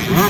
Yeah.